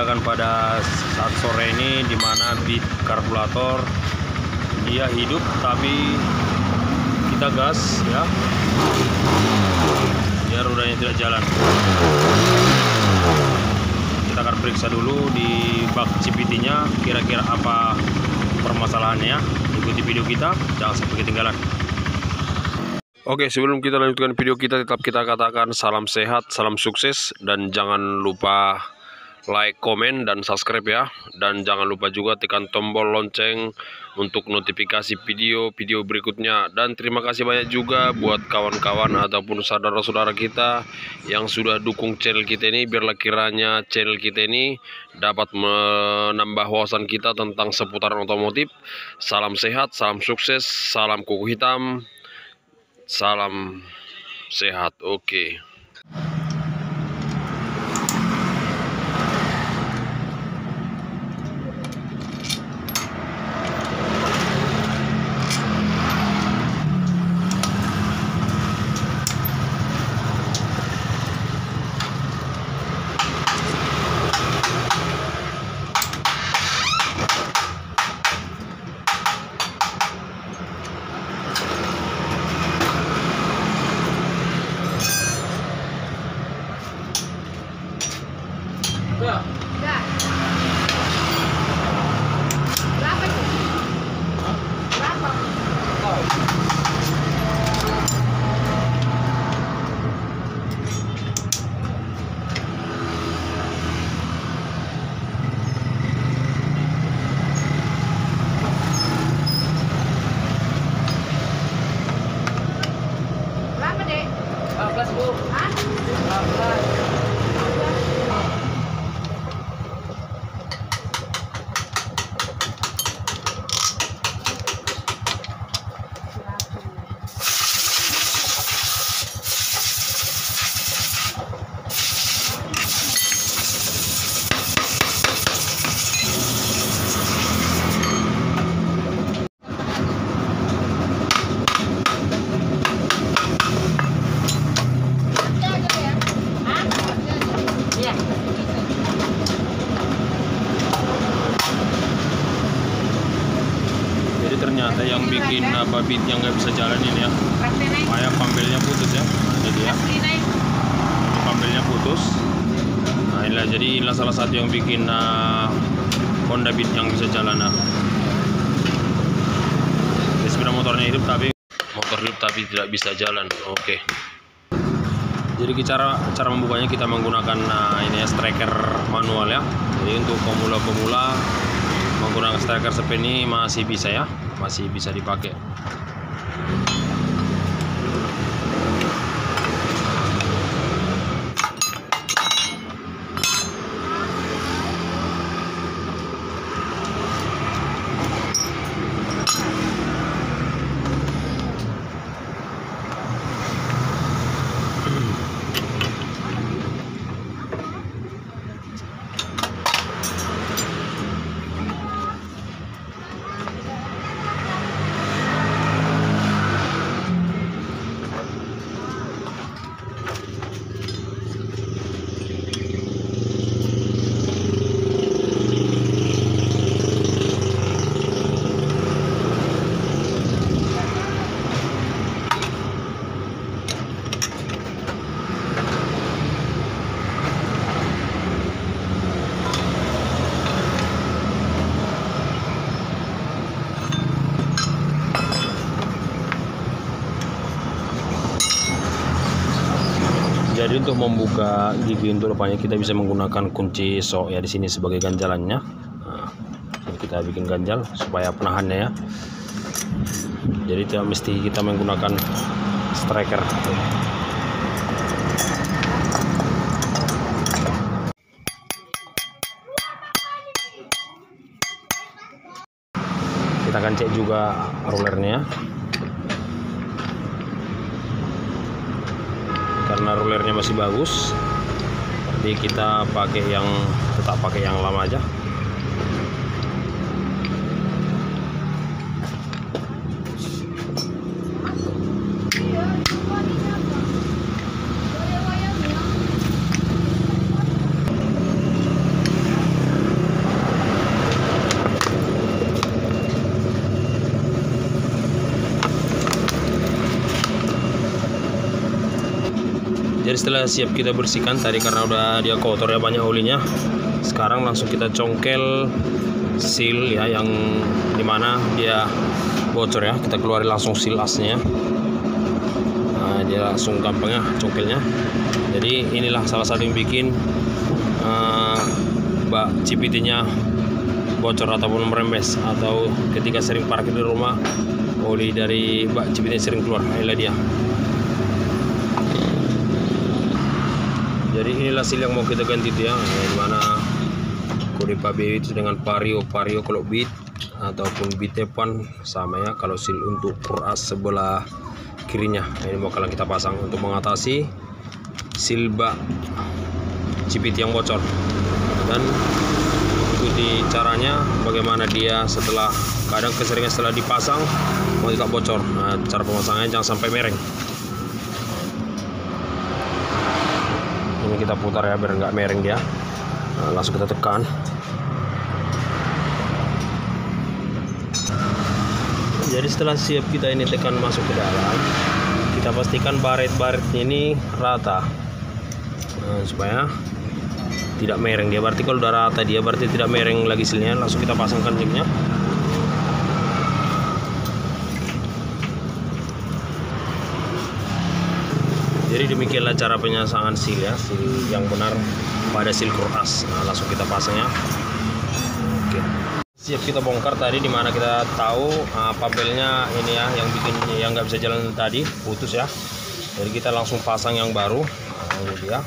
kerjakan pada saat sore ini di mana bit karburator dia hidup tapi kita gas ya. Biar rodanya tidak jalan. Kita akan periksa dulu di bak CVT nya kira-kira apa permasalahannya ikuti video kita jangan sampai ketinggalan. Oke, sebelum kita lanjutkan video kita, tetap kita katakan salam sehat, salam sukses, dan jangan lupa like, komen, dan subscribe ya. Dan jangan lupa juga tekan tombol lonceng untuk notifikasi video-video berikutnya. Dan terima kasih banyak juga buat kawan-kawan ataupun saudara-saudara kita yang sudah dukung channel kita ini, biarlah kiranya channel kita ini dapat menambah wawasan kita tentang seputaran otomotif. Salam sehat, salam sukses, salam kuku hitam. Salam sehat. Oke. Okay. Jadi ternyata yang bikin apa yang nggak bisa jalan ini ya, kayak pampelnya putus ya. Ini dia, Asli, Nek. pampelnya putus. Nah inilah jadi inilah salah satu yang bikin uh, Honda Beat yang bisa jalan. Nah. Jadi sepeda motornya hidup tapi motor hidup tapi tidak bisa jalan. Oke. Jadi cara cara membukanya kita menggunakan nah, ini ya striker manual ya. Jadi untuk pemula-pemula menggunakan striker seperti ini masih bisa ya, masih bisa dipakai. Jadi untuk membuka gigi untuk depannya kita bisa menggunakan kunci sok ya di sini sebagai ganjalannya. Nah, kita bikin ganjal supaya penahannya ya. Jadi tidak mesti kita menggunakan striker. Kita akan cek juga rollernya. Karena rollernya masih bagus. Jadi kita pakai yang tetap pakai yang lama aja jadi setelah siap kita bersihkan tadi karena udah dia kotor ya banyak olinya sekarang langsung kita congkel seal ya yang di mana dia bocor ya. Kita keluarin langsung seal asnya. Nah, dia langsung gampang ya congkelnya. Jadi inilah salah satu yang bikin uh, bak CPT-nya bocor ataupun merembes atau ketika sering parkir di rumah oli dari bak CPT sering keluar. Inilah dia jadi inilah seal yang mau kita ganti itu ya yang mana kode PAB itu dengan vario vario kalau bit ataupun bit depan sama ya kalau seal untuk kuras sebelah kirinya. Ini bakalan kita pasang untuk mengatasi seal bak CPT yang bocor. Dan ikuti caranya bagaimana dia setelah kadang keseringan setelah dipasang mau tidak bocor. Nah, cara pemasangannya jangan sampai mereng kita putar ya biar nggak mereng dia. Nah, langsung kita tekan. Jadi setelah siap kita ini tekan masuk ke dalam kita pastikan baret-baretnya ini rata. Nah, supaya tidak mereng dia. Berarti kalau udah rata dia berarti tidak mereng lagi silnya langsung kita pasangkan linknya jadi demikianlah cara penyasangan seal ya seal yang benar pada seal keras nah langsung kita pasang ya. Oke. Siap kita bongkar tadi di mana kita tahu uh, pabelnya ini ya yang bikin yang nggak bisa jalan tadi putus ya. Jadi kita langsung pasang yang baru. Nah, ini dia.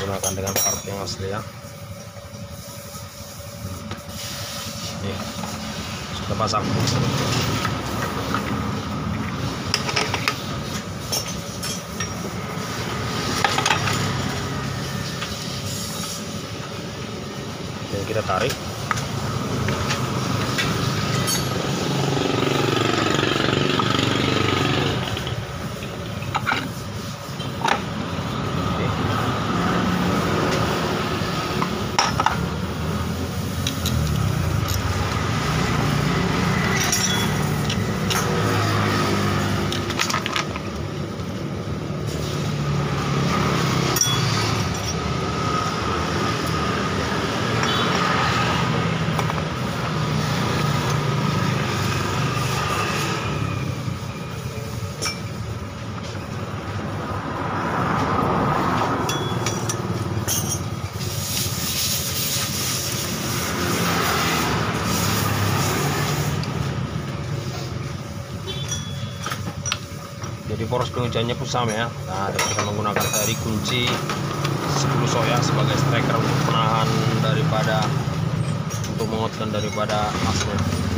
Menggunakan dengan part yang asli ya. Nih sudah pasang tarik jadi poros pengunciannya pun sama ya. Nah kita menggunakan tadi kunci 10 sok ya sebagai striker untuk menahan daripada untuk menguatkan daripada asnya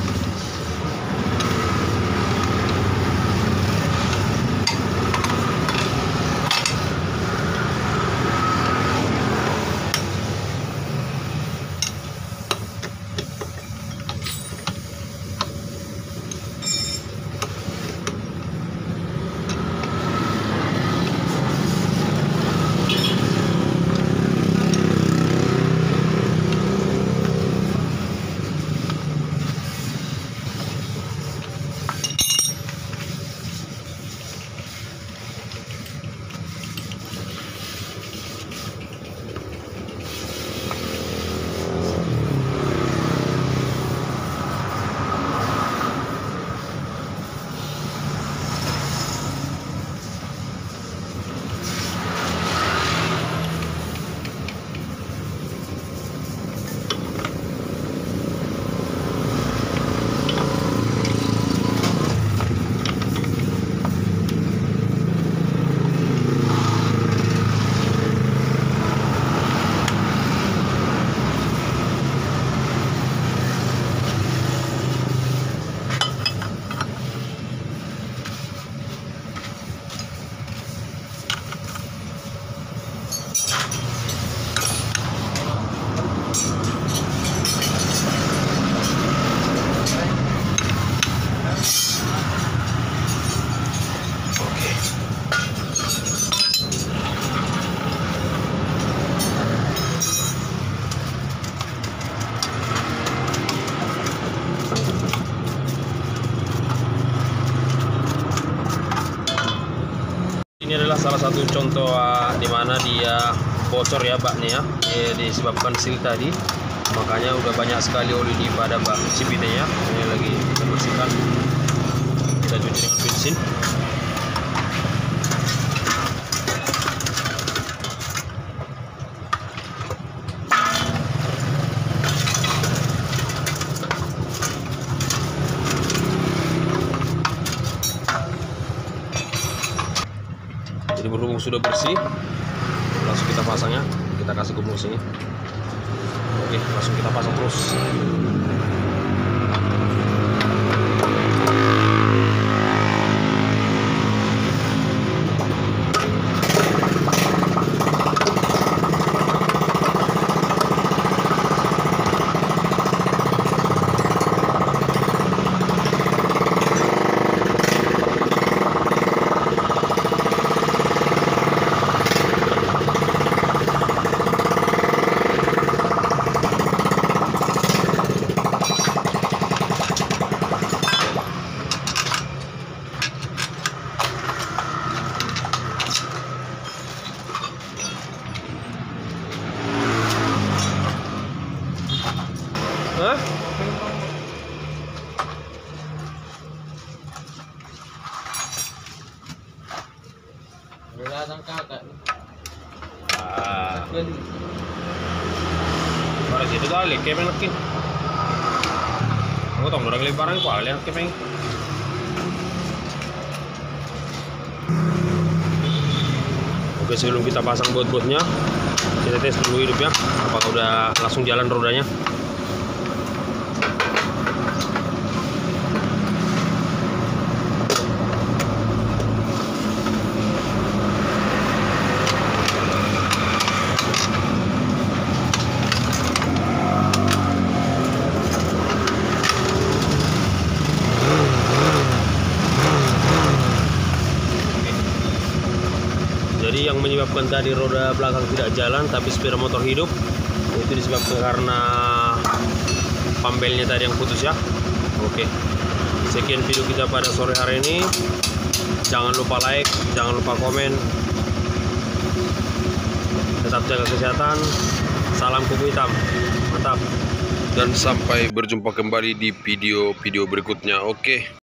contoh uh, di mana dia bocor ya baknya ya. Eh, disebabkan sil tadi. Makanya udah banyak sekali oli di pada bak cipitnya ini lagi kita bersihkan. Kita cuci dengan bensin jadi berhubung sudah bersih. Langsung kita pasangnya. Kita kasih gembung sini oke langsung kita pasang terus Datang kakak. Ah, para situ kayak pengen nakin. Aku tahu orang lebaran kok kalian kayak pengen. Oke sebelum kita pasang bot-botnya kita tes dulu hidupnya apakah udah langsung jalan rodanya Jadi yang menyebabkan tadi roda belakang tidak jalan tapi sepeda motor hidup itu disebabkan karena pambelnya tadi yang putus ya. Oke. Sekian video kita pada sore hari ini. Jangan lupa like, jangan lupa komen. Tetap jaga kesehatan. Salam kuku hitam. Mantap. Dan sampai berjumpa kembali di video-video berikutnya. Oke.